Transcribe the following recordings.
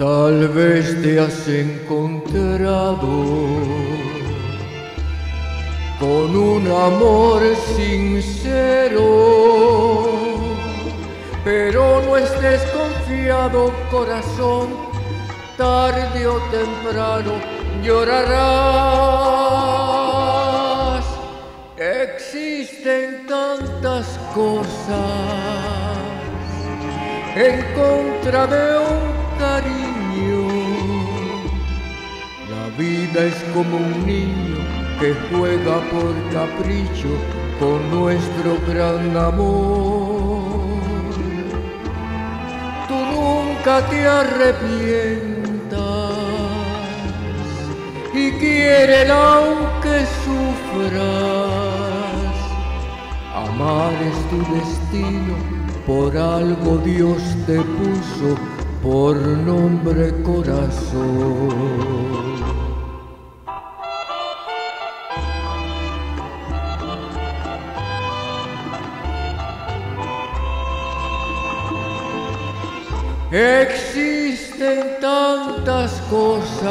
Tal vez te has encontrado con un amor sincero, pero no estés confiado, corazón, tarde o temprano llorarás. Existen tantas cosas en contra de un cariño. Vida es como un niño que juega por capricho con nuestro gran amor. Tú nunca te arrepientas y quiérela aunque sufras. Amar es tu destino, por algo Dios te puso por nombre corazón. Existen tantas cosas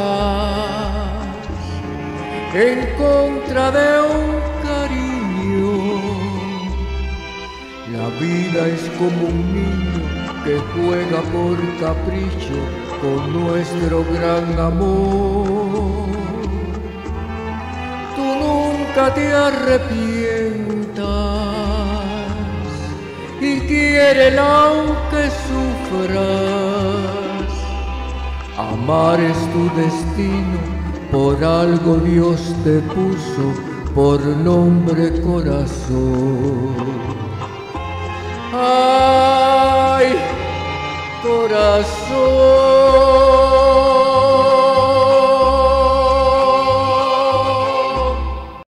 en contra de un cariño. La vida es como un niño que juega por capricho con nuestro gran amor. Tú nunca te arrepientas y quiérela aunque Amar es tu destino, por algo Dios te puso por nombre corazón. Ay, corazón.